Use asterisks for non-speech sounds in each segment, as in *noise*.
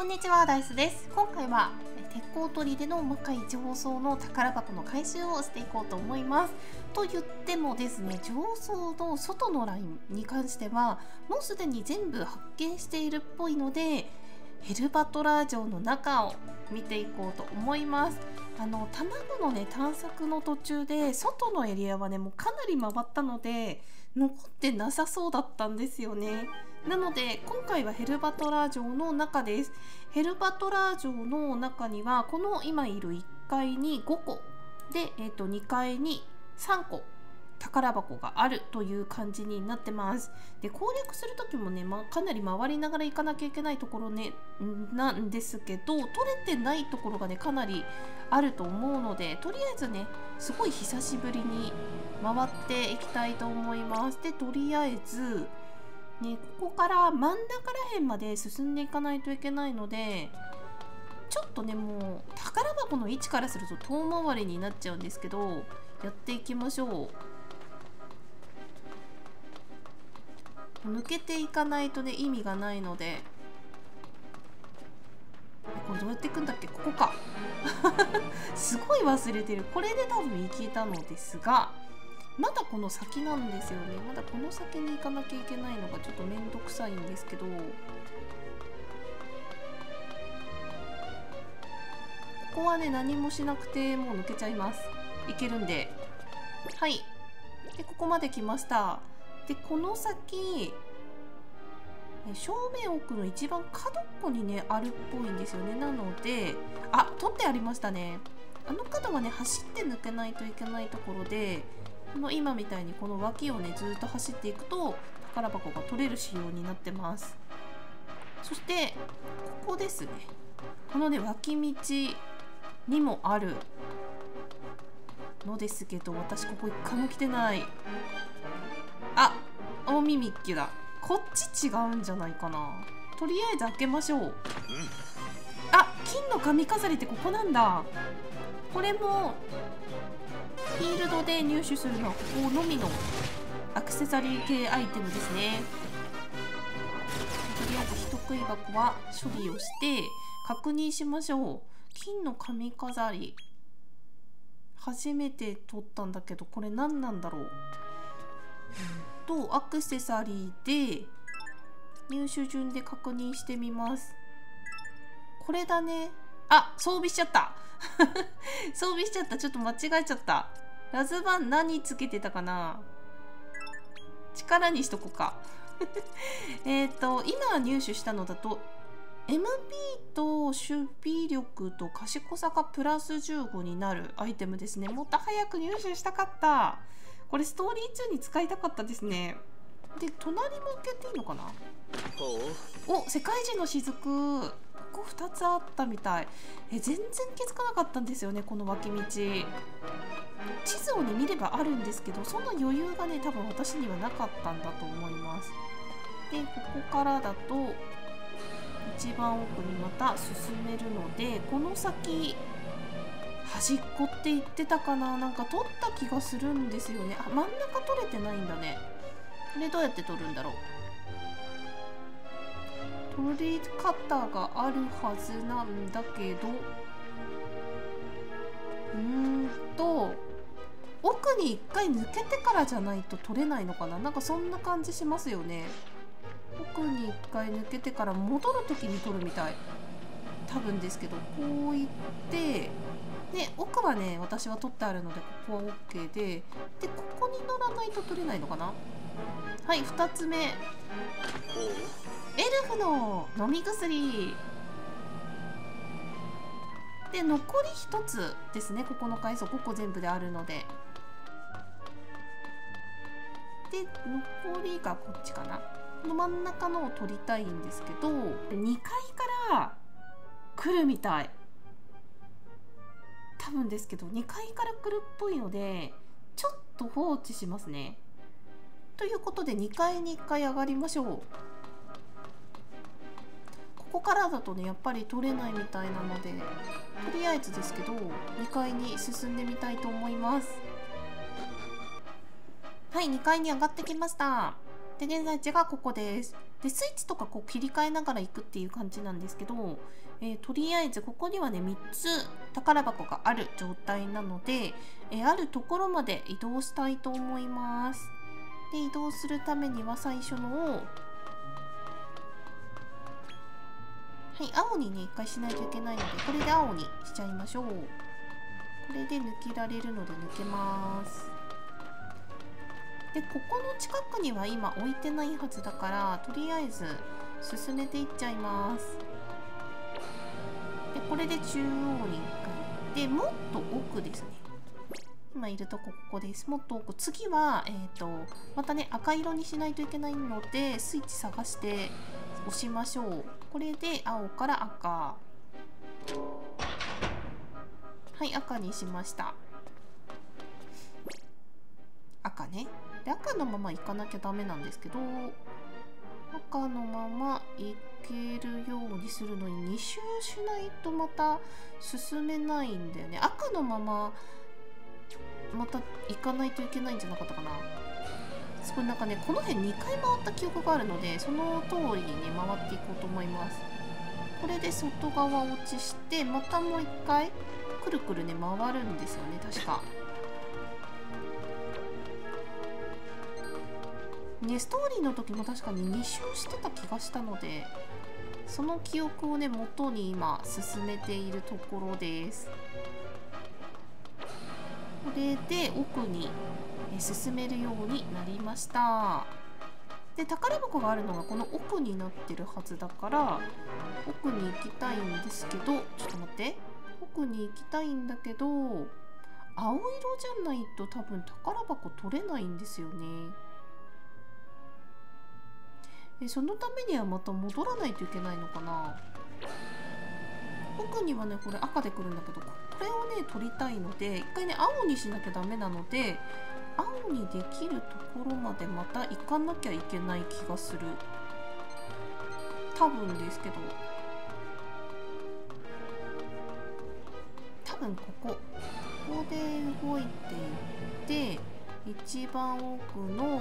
こんにちはダイスです。今回は鉄鋼砦の魔界上層の宝箱の回収をしていこうと思います。と言ってもですね上層の外のラインに関してはもうすでに全部発見しているっぽいのでヘルバトラー城の中を見ていこうと思います。あの卵のね探索の途中で外のエリアはねもうかなり回ったので残ってなさそうだったんですよね。なので今回はヘルバトラー城の中です。ヘルバトラー城の中にはこの今いる1階に5個。で、えー、と2階に3個。宝箱があるという感じになってます。で攻略する時もね、まあ、かなり回りながら行かなきゃいけないところねなんですけど取れてないところがねかなりあると思うのでとりあえずねすごい久しぶりに回っていきたいと思います。でとりあえずねここから真ん中ら辺まで進んでいかないといけないのでちょっとねもう宝箱の位置からすると遠回りになっちゃうんですけどやっていきましょう。抜けていかないとね意味がないので。これどうやっていくんだっけ？ここか。*laughs* すごい忘れてる。これで多分行けたのですがまだこの先なんですよね。まだこの先に行かなきゃいけないのがちょっとめんどくさいんですけど。ここはね何もしなくてもう抜けちゃいます。いけるんで。はい。でここまで来ました。でこの先正面奥の一番角っこにねあるっぽいんですよね。なのであ取ってありましたね。あの角はね走って抜けないといけないところでこの今みたいにこの脇をねずっと走っていくと宝箱が取れる仕様になってます。そしてここですね。このね脇道にもあるのですけど私ここ一回も来てない。あ大ミミッキだ。こっち違うんじゃないかな。とりあえず開けましょう。あ金の髪飾りってここなんだ。これもフィールドで入手するのはここのみのアクセサリー系アイテムですね。とりあえず人食い箱は処理をして確認しましょう。金の髪飾り。初めて取ったんだけどこれ何なんだろう、とアクセサリーで入手順で確認してみます。これだね。あ装備しちゃった。*laughs* 装備しちゃった。ちょっと間違えちゃった。ラズバン何つけてたかな？力にしとこうか。*laughs* えっと今入手したのだと MP と守備力と賢さがプラス15になるアイテムですね。もっと早く入手したかった。これストーリー中に使いたかったですね。で隣も受けていいのかな？お世界人の雫。ここ2つあったみたい。え全然気づかなかったんですよねこの脇道地図をね見ればあるんですけどそんな余裕がね多分私にはなかったんだと思います。でここからだと一番奥にまた進めるのでこの先端っこって言ってたかな？なんか取った気がするんですよね。あ真ん中取れてないんだね。これどうやって取るんだろう？取り方があるはずなんだけど奥に一回抜けてからじゃないと取れないのかな？なんかそんな感じしますよね。奥に一回抜けてから戻る時に取るみたい。多分ですけどこういってで奥はね私は取ってあるのでここは OK ででここに乗らないと取れないのかな？はい2つ目。エルフの飲み薬。で残り1つですねここの階層5個全部であるので。で残りがこっちかな。この真ん中のを取りたいんですけど2階から来るみたい。多分ですけど2階から来るっぽいのでちょっと放置しますね。ということで2階に1回上がりましょう。ここからだとねやっぱり取れないみたいなのでとりあえずですけど2階に進んでみたいと思います。はい2階に上がってきました。で現在地がここです。でスイッチとかこう切り替えながら行くっていう感じなんですけど、えー、とりあえずここにはね3つ宝箱がある状態なので、えー、あるところまで移動したいと思います。で移動するためには最初のはい青にね一回しないといけないのでこれで青にしちゃいましょう。これで抜けられるので抜けます。でここの近くには今置いてないはずだからとりあえず進めていっちゃいます。でこれで中央に1回でもっと奥ですね。今いるとこここです。もっと奥。次は、えーと、またね赤色にしないといけないのでスイッチ探して押しましょう。これで青から赤。はい赤にしました。赤ね。で赤のまま行かなきゃダメなんですけど赤のまま行けるようにするのに2周しないとまた進めないんだよね。赤のまままた行かないといけないんじゃなかったかな。すごいなんかねこの辺2回回った記憶があるのでその通りにね回っていこうと思います。これで外側落ちしてまたもう1回くるくるね回るんですよね確か。ねストーリーの時も確かに2周してた気がしたのでその記憶をね元に今進めているところです。これで奥に進めるようになりました。で宝箱があるのがこの奥になってるはずだから奥に行きたいんですけどちょっと待って。奥に行きたいんだけど青色じゃないと多分宝箱取れないんですよね。えそのためにはまた戻らないといけないのかな？奥にはねこれ赤でくるんだけどこれをね取りたいので一回ね青にしなきゃダメなので青にできるところまでまた行かなきゃいけない気がする。多分ですけど。多分ここ。ここで動いていって一番奥の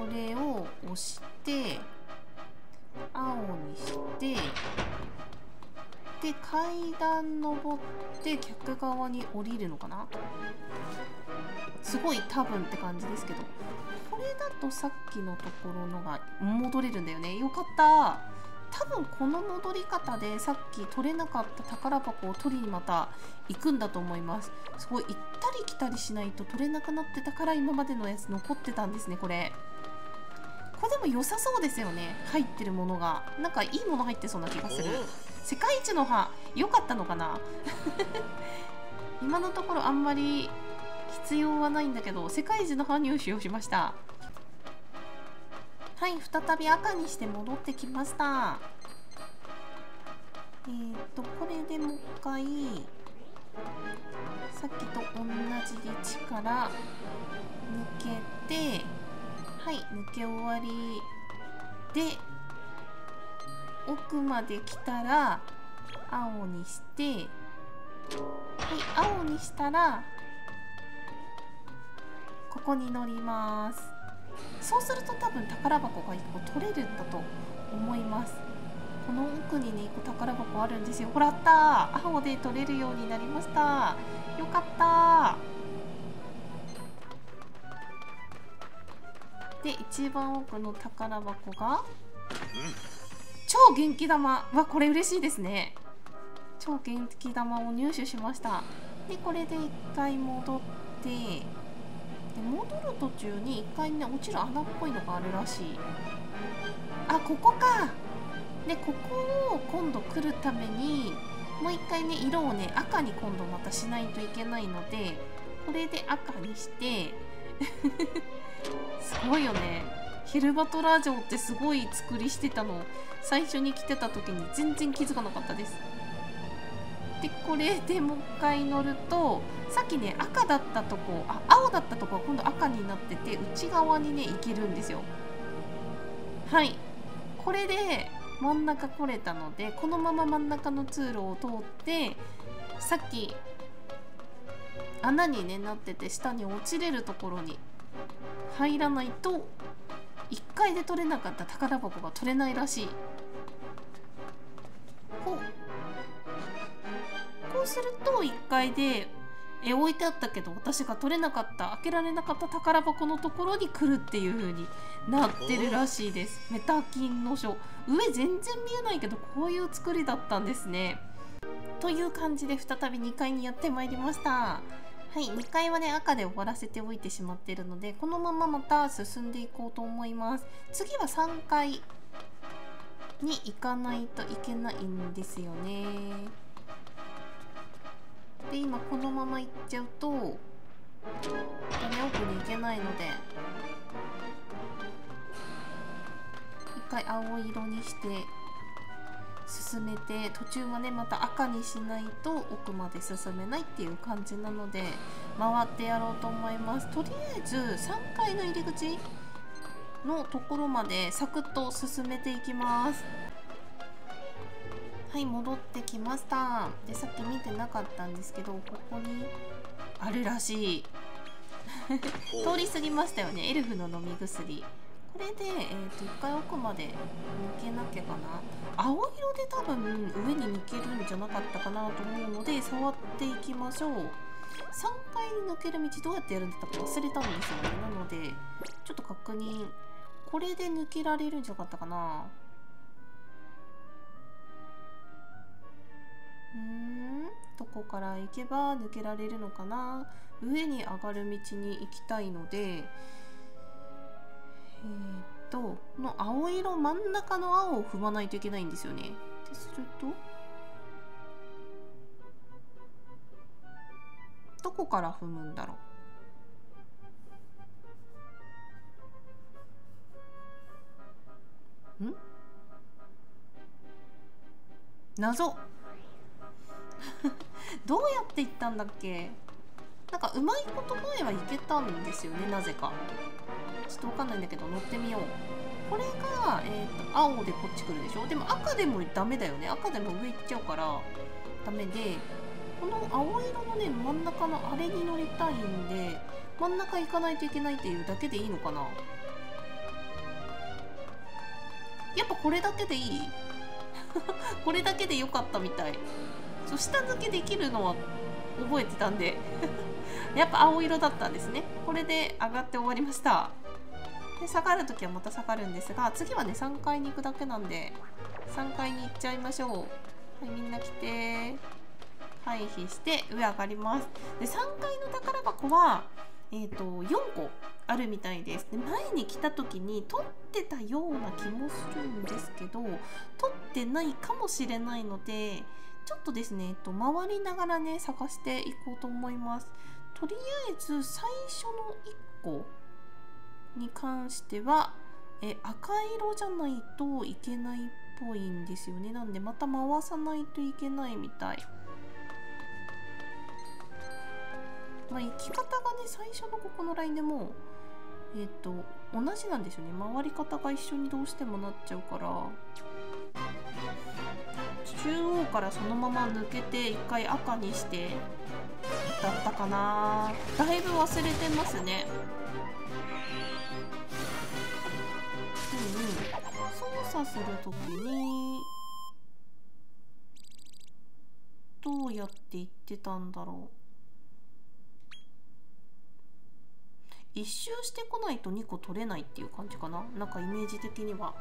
これを押して青にしてで階段登って客側に降りるのかな？すごい多分って感じですけどこれだとさっきのところのが戻れるんだよね。よかった。多分この戻り方でさっき取れなかった宝箱を取りにまた行くんだと思います。すごい行ったり来たりしないと取れなくなってたから今までのやつ残ってたんですねこれ。これでも良さそうですよね。入ってるものが。なんかいいもの入ってそうな気がする。世界一の歯良かったのかな？*laughs* 今のところあんまり必要はないんだけど世界一の歯入手をしました。はい再び赤にして戻ってきました。えー、っとこれでもう一回さっきと同じ位置から抜けてはい抜け終わりで奥まで来たら青にしてはい青にしたらここに乗ります。そうすると多分宝箱が1個取れるんだと思います。この奥にね1個宝箱あるんですよ。ほらあった。青で取れるようになりました。よかった。で一番奥の宝箱が、超元気玉わこれ嬉しいですね。超元気玉を入手しました。でこれで1回戻ってで戻る途中に1回ね落ちる穴っぽいのがあるらしい。あここか。でここを今度来るためにもう1回ね色をね赤に今度またしないといけないのでこれで赤にしてすごいよね。ヒルバトラ城ってすごい作りしてたの。最初に来てた時に全然気づかなかったです。でこれでもう一回乗るとさっきね赤だったとこあ青だったとこは今度赤になってて内側にね行けるんですよ。はい。これで真ん中来れたのでこのまま真ん中の通路を通ってさっき穴にねなってて下に落ちれるところに。入らないと1回で取れなかった宝箱が取れないらしい。こうこうすると1回でえ置いてあったけど私が取れなかった開けられなかった宝箱のところに来るっていう風になってるらしいです。メタ金の書。上全然見えないけどこういう作りだったんですね。という感じで再び2階にやってまいりました。はい2階はね赤で終わらせておいてしまっているのでこのまままた進んでいこうと思います。次は3階に行かないといけないんですよね。で今このまま行っちゃうと屋根奥に行けないので一回青色にして進めて途中はねまた赤にしないと奥まで進めないっていう感じなので回ってやろうと思います。とりあえず3階の入り口のところまでサクッと進めていきます。はい戻ってきました。でさっき見てなかったんですけどここにあるらしい。*laughs* 通り過ぎましたよね。エルフの飲み薬。これで、えーと、1回奥まで抜けなきゃかな。青色で多分上に抜けるんじゃなかったかなと思うので触っていきましょう。3階に抜ける道どうやってやるんだったか忘れたんですよね。なのでちょっと確認。これで抜けられるんじゃなかったかな。うん。どこから行けば抜けられるのかな。上に上がる道に行きたいのでえー、っとの青色真ん中の青を踏まないといけないんですよね。でするとどこから踏むんだろう。ん？謎。*laughs* どうやって行ったんだっけ？なんかうまいこと前は行けたんですよねなぜか。ちょっとわかんないんだけど乗ってみよう。これが、えーと、青でこっち来るでしょ？でも赤でもダメだよね。赤でも上行っちゃうからダメでこの青色のね真ん中のあれに乗りたいんで真ん中行かないといけないっていうだけでいいのかな？やっぱこれだけでいい？*laughs* これだけでよかったみたい。そう下抜けできるのは覚えてたんで。*laughs* やっぱ青色だったんですね。これで上がって終わりました。で下がる時はまた下がるんですが次はね3階に行くだけなんで3階に行っちゃいましょう。はいみんな来て。回避して上上がります。で3階の宝箱はえーと、4個あるみたいです。で前に来た時に取ってたような気もするんですけど取ってないかもしれないのでちょっとですね、えっと、回りながらね探していこうと思います。とりあえず最初の1個に関してはえ赤色じゃないといけないっぽいんですよね。なんでまた回さないといけないみたい。まあ、行き方がね最初のここのラインでもえっ、と同じなんですよね。回り方が一緒にどうしてもなっちゃうから。中央からそのまま抜けて一回赤にしてだったかな。だいぶ忘れてますね。する時にどうやって言ってたんだろう。一周してこないと2個取れないっていう感じかな。なんかイメージ的には。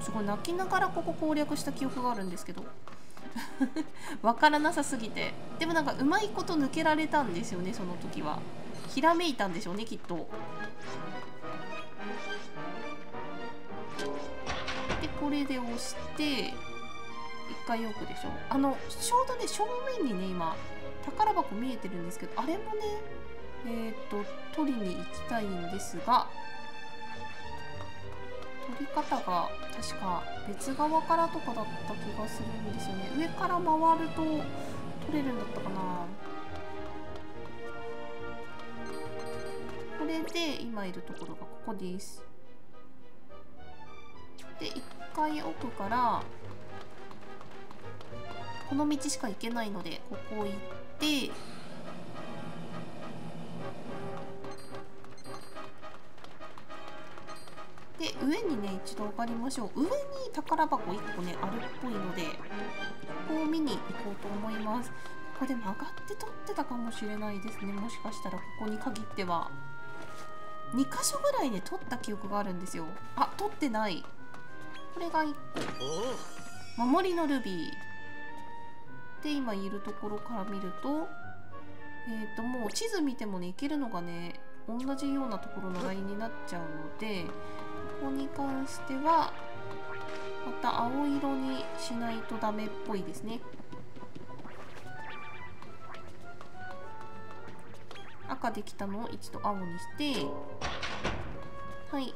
すごい泣きながらここ攻略した記憶があるんですけど。*laughs* わからなさすぎて。でもなんかうまいこと抜けられたんですよねその時は。ひらめいたんでしょうねきっと。でこれで押して一回置くでしょあのちょうどね正面にね今宝箱見えてるんですけどあれもねえっ、ー、と取りに行きたいんですが取り方が確か別側からとかだった気がするんですよね。上から回ると取れるんだったかな。れで今いるところがここです。で1回奥からこの道しか行けないのでここ行ってで上にね一度上がりましょう。上に宝箱1個ねあるっぽいのでここを見に行こうと思います。ここで曲がって取ってたかもしれないですね。もしかしたらここに限っては。2箇所ぐらいで取った記憶があるんですよ。あ取ってない。これが1個。守りのルビー。で今いるところから見るとえっ、ー、ともう地図見てもね行けるのがね同じようなところのラインになっちゃうのでここに関してはまた青色にしないとダメっぽいですね。赤できたのを一度青にしてはい。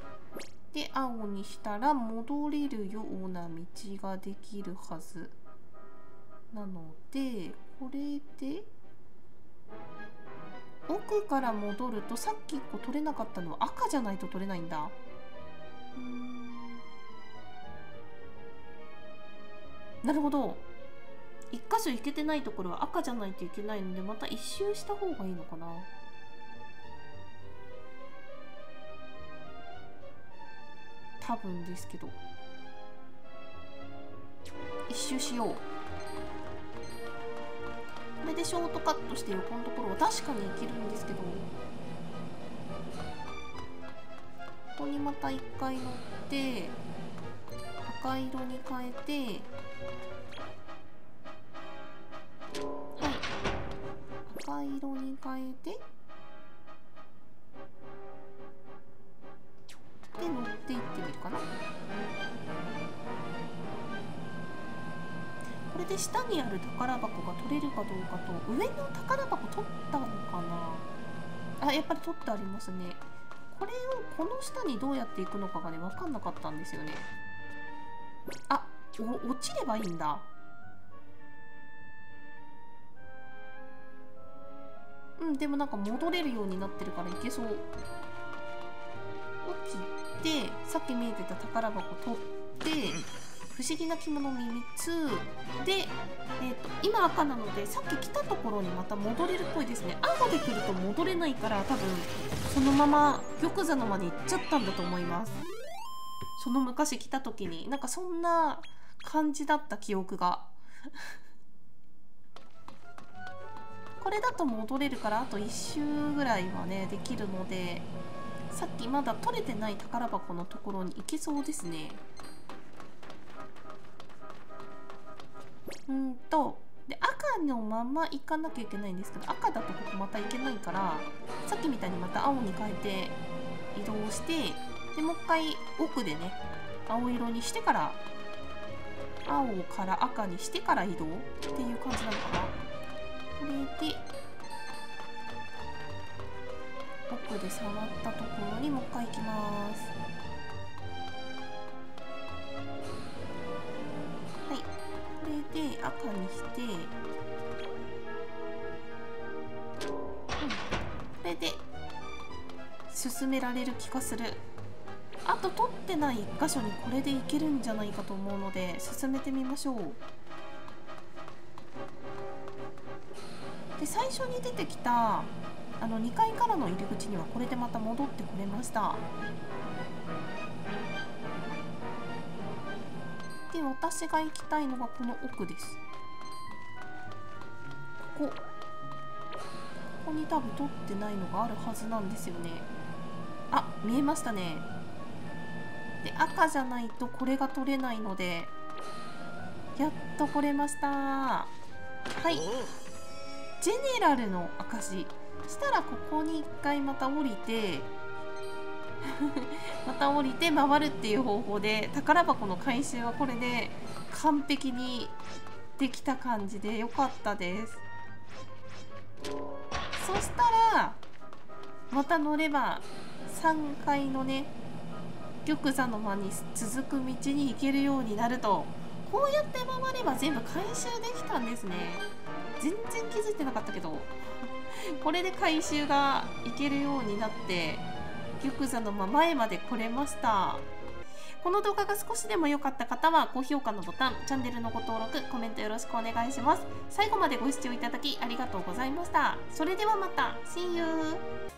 で青にしたら戻れるような道ができるはず。なのでこれで奥から戻るとさっき1個取れなかったのは赤じゃないと取れないんだ。なるほど。1箇所行けてないところは赤じゃないといけないのでまた一周した方がいいのかな。多分ですけど。一周しよう。これでショートカットして横のところは確かにいけるんですけど。ここにまた一回乗って赤色に変えて。はい。赤色に変えて。で下にある宝箱が取れるかどうかと上の宝箱取ったのかな？あやっぱり取ってありますね。これをこの下にどうやっていくのかがね分かんなかったんですよね。あお落ちればいいんだ。うんでもなんか戻れるようになってるからいけそう。落ちてさっき見えてた宝箱取って不思議な着物3つで、えーと、今赤なのでさっき来たところにまた戻れるっぽいですね。青で来ると戻れないから多分そのまま玉座の間に行っちゃったんだと思います。その昔来た時になんかそんな感じだった記憶が。*laughs* これだと戻れるからあと1周ぐらいはねできるのでさっきまだ取れてない宝箱のところに行けそうですね。うんとで赤のまま行かなきゃいけないんですけど赤だとここまた行けないからさっきみたいにまた青に変えて移動してでもう一回奥でね青色にしてから青から赤にしてから移動っていう感じなのかな。これで奥で触ったところにもう一回行きます。で赤にして、これで進められる気がする。あと取ってない1箇所にこれでいけるんじゃないかと思うので進めてみましょう。で最初に出てきたあの2階からの入り口にはこれでまた戻ってこれました。で私が行きたいのがこの奥です。ここ。ここに多分取ってないのがあるはずなんですよね。あ見えましたね。で赤じゃないとこれが取れないので。やっと来れました。はい。ジェネラルの証し。たらここに1回また降りて *laughs* また降りて回るっていう方法で宝箱の回収はこれで完璧にできた感じで良かったです。そしたらまた乗れば3階のね玉座の間に続く道に行けるようになるとこうやって回れば全部回収できたんですね。全然気づいてなかったけどこれで回収がいけるようになって玉座のまま前まで来れました。この動画が少しでも良かった方は高評価のボタンチャンネルのご登録コメントよろしくお願いします。最後までご視聴いただきありがとうございました。それではまた。See you!